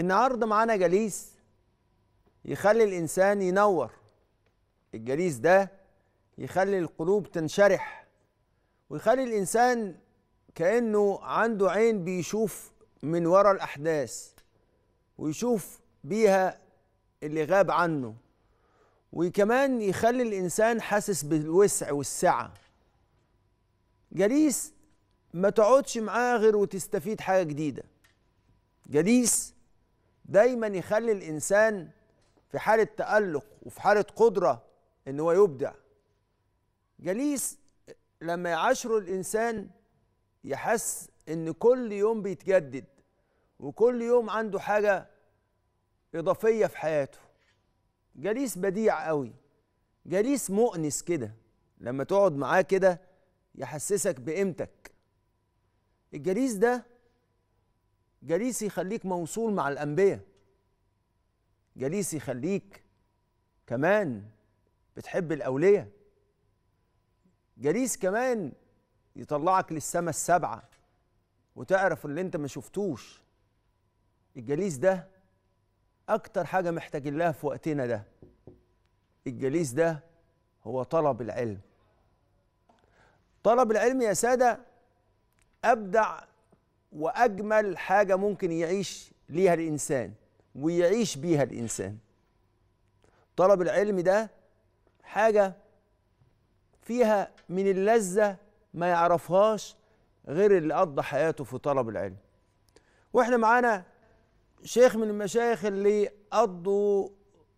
النهارده معانا جليس يخلي الإنسان ينور. الجليس ده يخلي القلوب تنشرح ويخلي الإنسان كأنه عنده عين بيشوف من ورا الأحداث ويشوف بيها اللي غاب عنه. وكمان يخلي الإنسان حاسس بالوسع والسعة. جليس ما تقعدش معاه غير وتستفيد حاجة جديدة. جليس دايما يخلي الإنسان في حالة تألق وفي حالة قدرة إن هو يبدع. جليس لما يعاشره الإنسان يحس إن كل يوم بيتجدد وكل يوم عنده حاجة إضافية في حياته. جليس بديع قوي جليس مؤنس كده. لما تقعد معاه كده يحسسك بقيمتك. الجليس ده جليس يخليك موصول مع الأنبياء. جليس يخليك كمان بتحب الأولياء. جليس كمان يطلعك للسما السبعة وتعرف اللي انت ما شفتوش. الجليس ده أكتر حاجة محتاجين لها في وقتنا ده. الجليس ده هو طلب العلم. طلب العلم يا سادة أبدع وأجمل حاجة ممكن يعيش ليها الإنسان ويعيش بيها الإنسان. طلب العلم ده حاجة فيها من اللذة ما يعرفهاش غير اللي قضى حياته في طلب العلم. وإحنا معانا شيخ من المشايخ اللي قضوا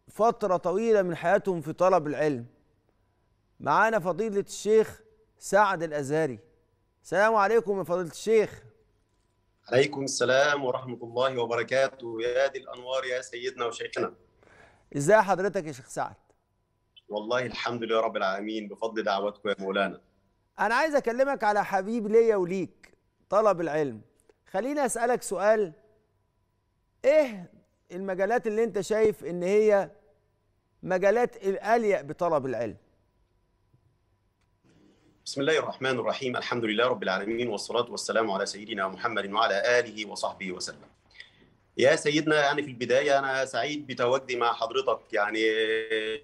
فترة طويلة من حياتهم في طلب العلم. معانا فضيلة الشيخ سعد الأزهري. السلام عليكم يا فضيلة الشيخ. عليكم السلام ورحمة الله وبركاته. يا دي الأنوار يا سيدنا وشيخنا. إزاي حضرتك يا شيخ سعد؟ والله الحمد لله رب العالمين بفضل دعوتكم يا مولانا. أنا عايز أكلمك على حبيب ليا وليك طلب العلم. خليني أسألك سؤال. إيه المجالات اللي أنت شايف إن هي مجالات الأليق بطلب العلم؟ بسم الله الرحمن الرحيم. الحمد لله رب العالمين والصلاة والسلام على سيدنا محمد وعلى آله وصحبه وسلم. يا سيدنا يعني في البداية أنا سعيد بتواجدي مع حضرتك يعني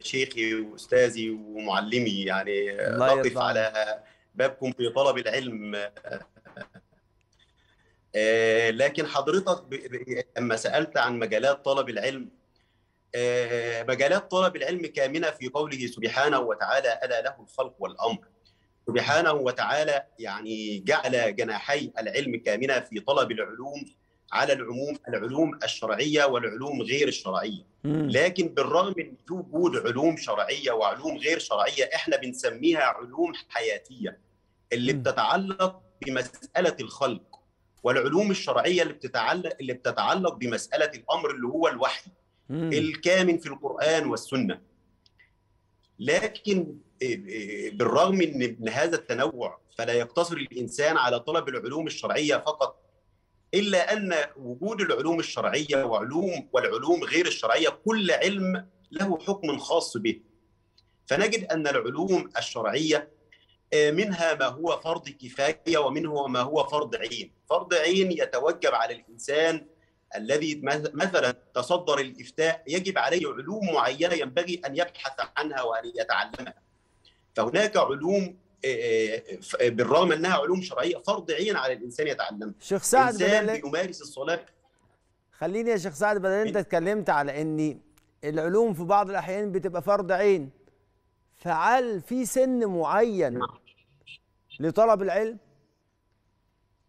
شيخي وأستاذي ومعلمي يعني نقف على بابكم في طلب العلم. آه، لكن حضرتك لما سألت عن مجالات طلب العلم آه، مجالات طلب العلم كامنة في قوله سبحانه وتعالى ألا له الخلق والأمر. سبحانه وتعالى يعني جعل جناحي العلم كامنة في طلب العلوم على العموم العلوم الشرعية والعلوم غير الشرعية مم. لكن بالرغم من وجود علوم شرعية وعلوم غير شرعية إحنا بنسميها علوم حياتية اللي. بتتعلق بمسألة الخلق والعلوم الشرعية اللي بتتعلق اللي بتتعلق بمسألة الأمر اللي هو الوحي. الكامن في القرآن والسنة لكن بالرغم من هذا التنوع فلا يقتصر الإنسان على طلب العلوم الشرعية فقط إلا أن وجود العلوم الشرعية وعلوم والعلوم غير الشرعية كل علم له حكم خاص به. فنجد أن العلوم الشرعية منها ما هو فرض كفاية ومنه ما هو فرض عين. فرض عين يتوجب على الإنسان الذي مثلا تصدر الإفتاء يجب عليه علوم معينة ينبغي أن يبحث عنها وأن يتعلمها. فهناك علوم بالرغم أنها علوم شرعية فرض عين على الإنسان يتعلمها. شيخ سعد بدل بيمارس الصلاة. خليني يا شيخ سعد بدل أنت اتكلمت على إن العلوم في بعض الأحيان بتبقى فرض عين فهل في سن معين لطلب العلم؟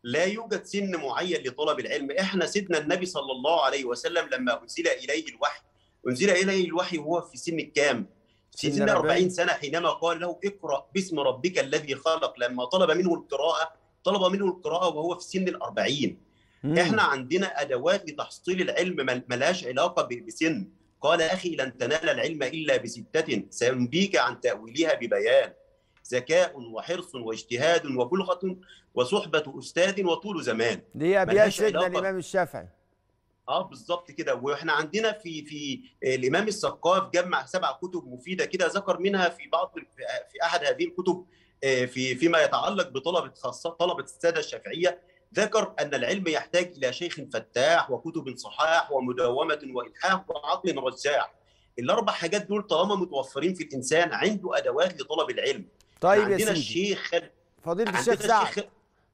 لا يوجد سن معين لطلب العلم. إحنا سيدنا النبي صلى الله عليه وسلم لما أنزل إليه الوحي أنزل إليه الوحي وهو في سن الكام في سن سن 40 40 سنة حينما قال له اقرأ باسم ربك الذي خلق. لما طلب منه القراءة طلب منه القراءة وهو في سن الأربعين. مم. إحنا عندنا أدوات لتحصيل العلم مل- ملهاش علاقة بسن. قال أخي لن تنال العلم إلا بستة سينبيك عن تأويلها ببيان. ذكاء وحرص واجتهاد وبلغة وصحبة أستاذ وطول زمان. دي ابيات ملهاش سيدنا. الإمام الشافعي. آه بالظبط كده. وإحنا عندنا في في الإمام السقاف جمع سبع كتب مفيدة كده. ذكر منها في بعض في أحد هذه الكتب آه، في فيما يتعلق بطلبة خاصة طلبة السادة الشافعية. ذكر أن العلم يحتاج إلى شيخ فتاح وكتب صحاح ومداومة وإلحاح وعقل رزاح الأربع حاجات دول طالما متوفرين في الإنسان عنده أدوات لطلب العلم. طيب يا عندنا سيدي. الشيخ فضيلة الشيخ سعد الشيخ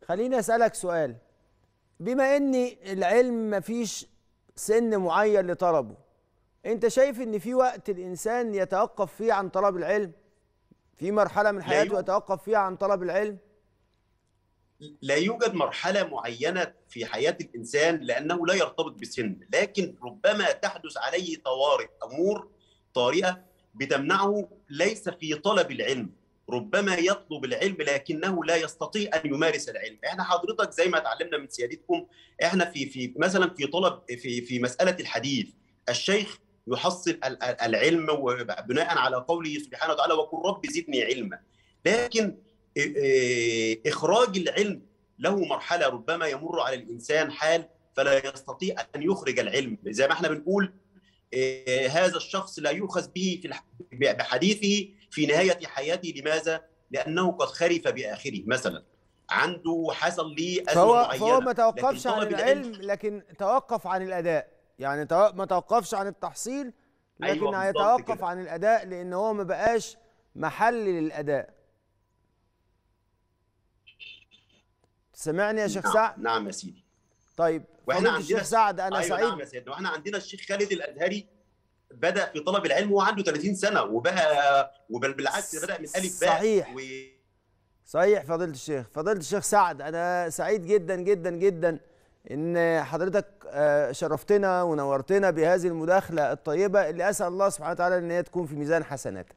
خليني أسألك سؤال. بما إن العلم مفيش سن معين لطلبه أنت شايف إن في وقت الإنسان يتوقف فيه عن طلب العلم؟ في مرحلة من حياته يوجد. يتوقف فيها عن طلب العلم؟ لا يوجد مرحلة معينة في حياة الإنسان لأنه لا يرتبط بسن لكن ربما تحدث عليه طوارئ أمور طارئة بتمنعه ليس في طلب العلم. ربما يطلب العلم لكنه لا يستطيع أن يمارس العلم. إحنا حضرتك زي ما اتعلمنا من سيادتكم إحنا في في مثلا في طلب في في مسألة الحديث الشيخ يحصل ال- ال- العلم وبناء على قوله سبحانه وتعالى وقل رب زدني علما. لكن إخراج العلم له مرحلة ربما يمر على الإنسان حال فلا يستطيع أن يخرج العلم. زي ما إحنا بنقول هذا الشخص لا يؤخذ به في بحديثه في نهاية حياته لماذا؟ لأنه قد خرف بآخره مثلا. عنده حصل ليه أزمة فهو معينة فهو ما توقفش لكن عن العلم لكن توقف عن الأداء. يعني ما توقفش عن التحصيل لكن أيوة هيتوقف. عن الأداء لأن هو ما بقاش محل للأداء. سمعني يا شيخ نعم سعد؟ نعم يا سيدي. طيب وإحنا عندنا الشيخ سعد أنا أيوة سعيد. نعم يا سيدنا وإحنا عندنا الشيخ خالد الأزهري بدأ في طلب العلم وهو عنده 30 سنة وبقى وبل بالعكس بدأ من ألف باء. صحيح. و... صحيح فضيلة الشيخ. فضيلة الشيخ سعد أنا سعيد جدا جدا جدا إن حضرتك آه، شرفتنا ونورتنا بهذه المداخلة الطيبة اللي أسأل الله سبحانه وتعالى إن هي تكون في ميزان حسناتك